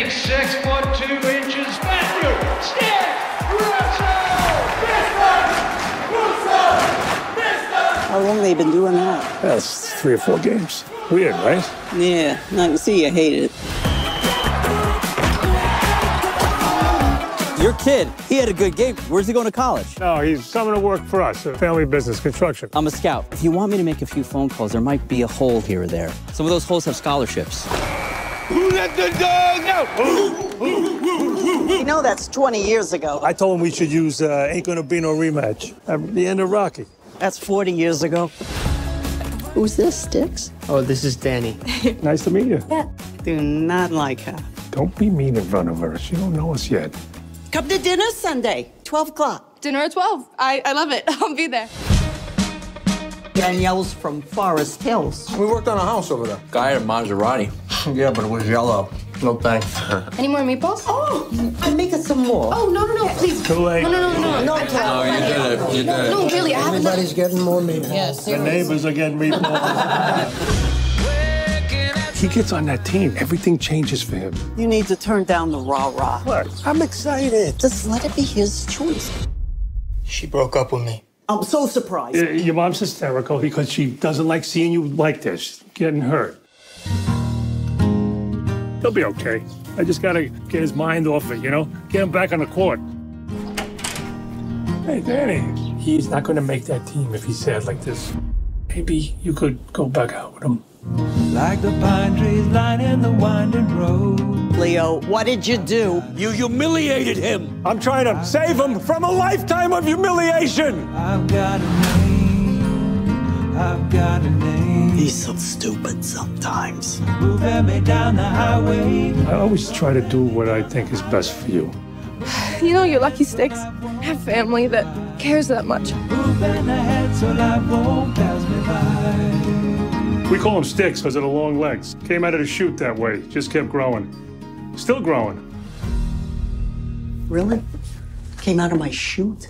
Standing six foot two inches, Matthew Stick Russo! How long they been doing that? That's three or four games. Weird, right? Yeah, I can see you hate it. Your kid, he had a good game. Where's he going to college? No, he's coming to work for us, a family business, construction. I'm a scout. If you want me to make a few phone calls, there might be a hole here or there. Some of those holes have scholarships. Who let the dog out? You know that's 20 years ago. I told him we should use uh, Ain't Gonna Be No Rematch at the end of Rocky. That's 40 years ago. Who's this, Sticks? Oh, this is Dani. Nice to meet you. Do not like her. Don't be mean in front of her. She don't know us yet. Come to dinner Sunday, 12 o'clock. Dinner at 12. I, I love it. I'll be there. Danielle's from Forest Hills. We worked on a house over there. Guy at Maserati. yeah, but it was yellow. No thanks. Any more meatballs? Oh, I'm making some more. Oh, no, no, no, please. Too late. No, no, no, no. No, I- No, you did it. You did it. No, really, I haven't. Everybody's getting more meat. Yes, The neighbors are getting meatballs. he gets on that team. Everything changes for him. You need to turn down the rah-rah. What? I'm excited. Just let it be his choice. She broke up with me. I'm so surprised. Uh, Your mom's hysterical because she doesn't like seeing you like this, getting hurt. He'll be okay. I just gotta get his mind off it, you know? Get him back on the court. Hey, Dani, he's not gonna make that team if he's sad like this. Maybe you could go back out with him. Like the pine trees lining the winding road. Leo, what did you do? You humiliated him. I'm trying to save him from a lifetime of humiliation. I've got a name. I've got a name. He's so stupid sometimes. Moving me down the highway. I always try to do what I think is best for you. You know, you're lucky, Sticks. Have family that cares that much. Moving ahead so life won't pass me by. We call him sticks because of the long legs. Came out of the chute that way. Just kept growing. Still growing. Really? Came out of my chute?